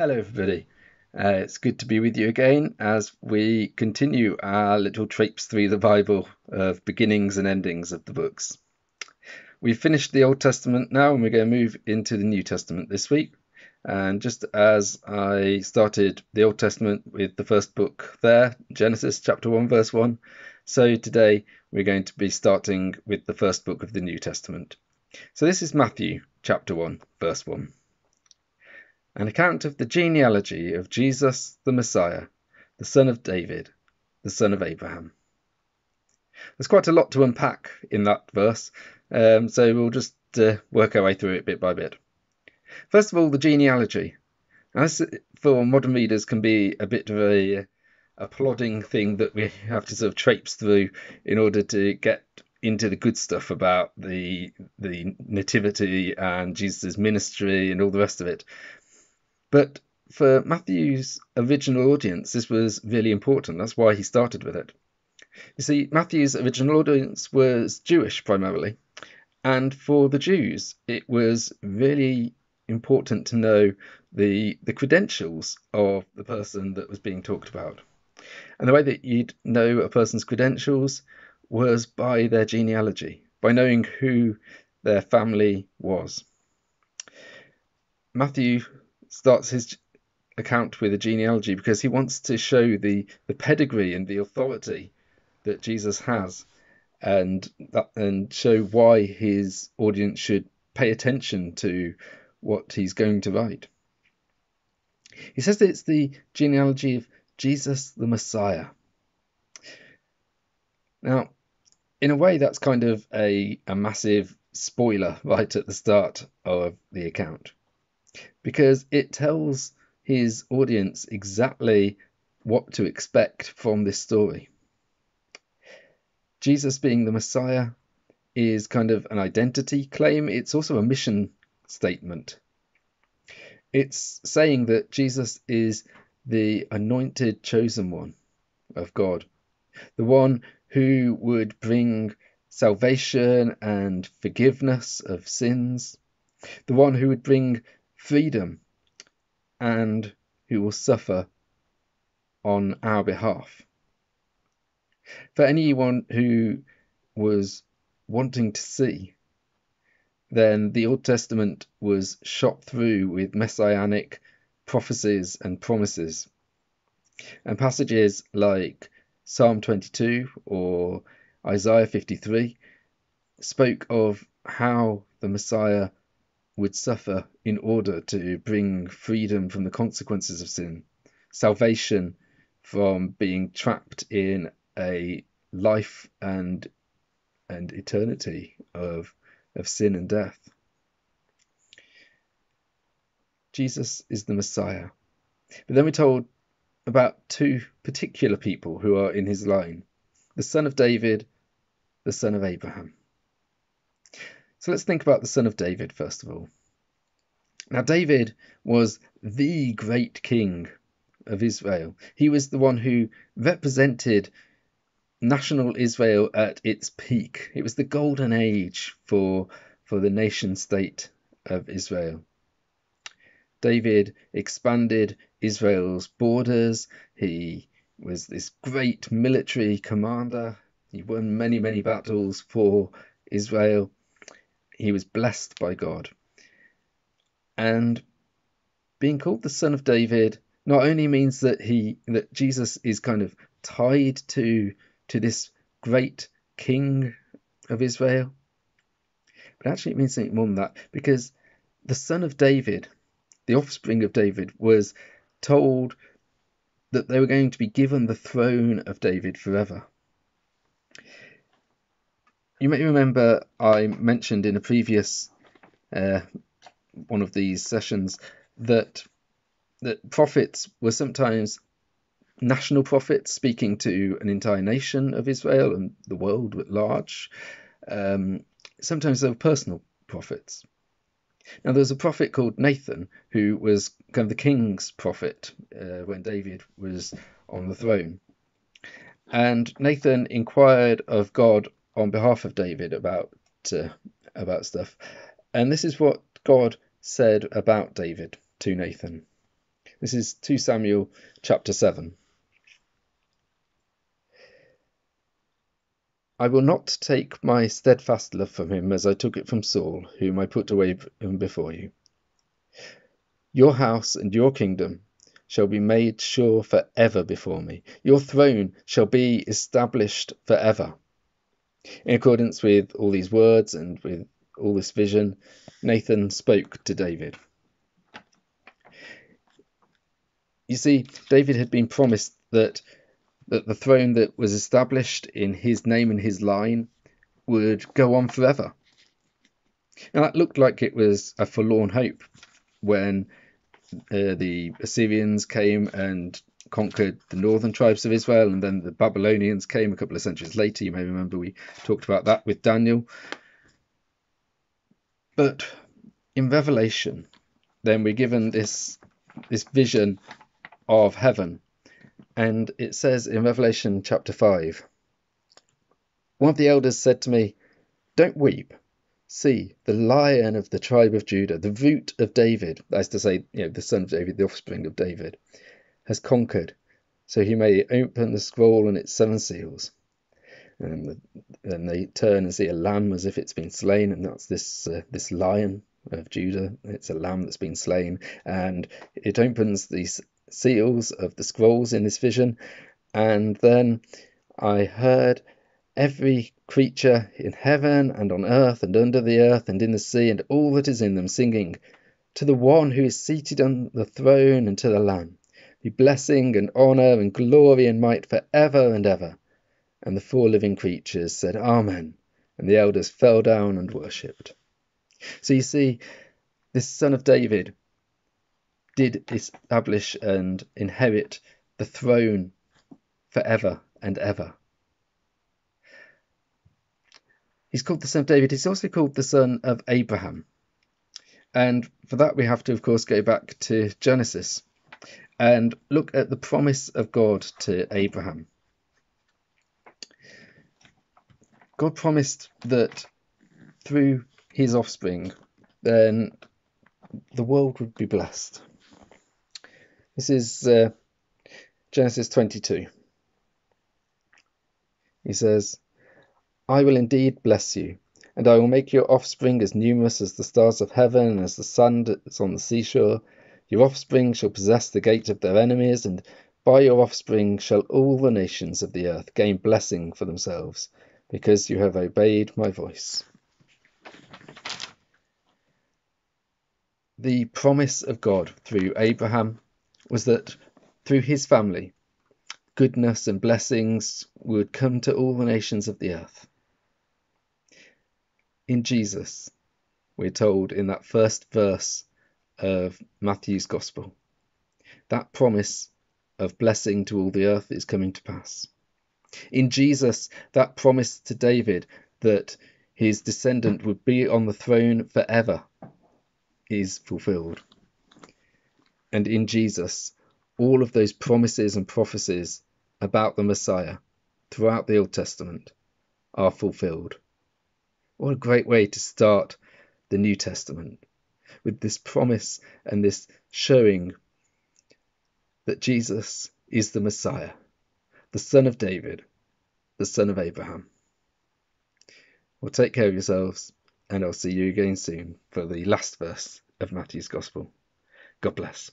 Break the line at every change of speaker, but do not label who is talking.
Hello, everybody. Uh, it's good to be with you again as we continue our little traipse through the Bible of beginnings and endings of the books. We've finished the Old Testament now, and we're going to move into the New Testament this week. And just as I started the Old Testament with the first book there, Genesis chapter 1, verse 1, so today we're going to be starting with the first book of the New Testament. So this is Matthew chapter 1, verse 1 an account of the genealogy of Jesus the Messiah, the son of David, the son of Abraham. There's quite a lot to unpack in that verse, um, so we'll just uh, work our way through it bit by bit. First of all, the genealogy. Now, this, for modern readers, can be a bit of a, a plodding thing that we have to sort of traipse through in order to get into the good stuff about the the nativity and Jesus' ministry and all the rest of it. But for Matthew's original audience, this was really important. That's why he started with it. You see, Matthew's original audience was Jewish primarily, and for the Jews, it was really important to know the the credentials of the person that was being talked about. And the way that you'd know a person's credentials was by their genealogy, by knowing who their family was. Matthew starts his account with a genealogy because he wants to show the, the pedigree and the authority that Jesus has and that, and show why his audience should pay attention to what he's going to write. He says that it's the genealogy of Jesus the Messiah. Now, in a way, that's kind of a, a massive spoiler right at the start of the account because it tells his audience exactly what to expect from this story. Jesus being the Messiah is kind of an identity claim, it's also a mission statement. It's saying that Jesus is the anointed chosen one of God, the one who would bring salvation and forgiveness of sins, the one who would bring freedom and who will suffer on our behalf. For anyone who was wanting to see, then the Old Testament was shot through with messianic prophecies and promises. And passages like Psalm 22 or Isaiah 53 spoke of how the Messiah would suffer in order to bring freedom from the consequences of sin, salvation from being trapped in a life and and eternity of of sin and death. Jesus is the Messiah. But then we're told about two particular people who are in his line the son of David, the son of Abraham. So let's think about the son of David first of all. Now, David was the great king of Israel. He was the one who represented national Israel at its peak. It was the golden age for, for the nation state of Israel. David expanded Israel's borders. He was this great military commander. He won many, many battles for Israel he was blessed by God. And being called the son of David not only means that he that Jesus is kind of tied to to this great king of Israel, but actually it means something more than that because the son of David, the offspring of David, was told that they were going to be given the throne of David forever. You may remember I mentioned in a previous uh, one of these sessions that that prophets were sometimes national prophets speaking to an entire nation of Israel and the world at large. Um, sometimes they were personal prophets. Now, there was a prophet called Nathan who was kind of the king's prophet uh, when David was on the throne. And Nathan inquired of God on behalf of David about uh, about stuff. And this is what God said about David to Nathan. This is 2 Samuel chapter 7. I will not take my steadfast love from him as I took it from Saul, whom I put away before you. Your house and your kingdom shall be made sure for ever before me. Your throne shall be established for ever. In accordance with all these words and with all this vision, Nathan spoke to David. You see, David had been promised that that the throne that was established in his name and his line would go on forever. And that looked like it was a forlorn hope when uh, the Assyrians came and conquered the northern tribes of Israel, and then the Babylonians came a couple of centuries later. You may remember we talked about that with Daniel. But in Revelation, then we're given this this vision of heaven and it says in Revelation chapter 5 One of the elders said to me, Don't weep. See, the lion of the tribe of Judah, the root of David, that is to say, you know, the son of David, the offspring of David, has conquered, so he may open the scroll and its seven seals. And, then they turn and see a lamb as if it's been slain, and that's this uh, this lion of Judah. It's a lamb that's been slain, and it opens these seals of the scrolls in this vision. And then I heard every creature in heaven and on earth and under the earth and in the sea and all that is in them singing to the one who is seated on the throne and to the Lamb be blessing and honour and glory and might for ever and ever. And the four living creatures said, Amen. And the elders fell down and worshipped. So you see, this son of David did establish and inherit the throne forever and ever. He's called the son of David. He's also called the son of Abraham. And for that, we have to, of course, go back to Genesis and look at the promise of God to Abraham. God promised that through his offspring, then the world would be blessed. This is uh, Genesis 22. He says, I will indeed bless you, and I will make your offspring as numerous as the stars of heaven and as the sand that's on the seashore. Your offspring shall possess the gate of their enemies, and by your offspring shall all the nations of the earth gain blessing for themselves, because you have obeyed my voice. The promise of God through Abraham was that through his family, goodness and blessings would come to all the nations of the earth. In Jesus, we're told in that first verse of Matthew's Gospel, that promise of blessing to all the earth is coming to pass. In Jesus, that promise to David that his descendant would be on the throne forever is fulfilled. And in Jesus, all of those promises and prophecies about the Messiah throughout the Old Testament are fulfilled. What a great way to start the New Testament with this promise and this showing that Jesus is the Messiah, the Son of David, the Son of Abraham. Well, take care of yourselves, and I'll see you again soon for the last verse of Matthew's Gospel. God bless.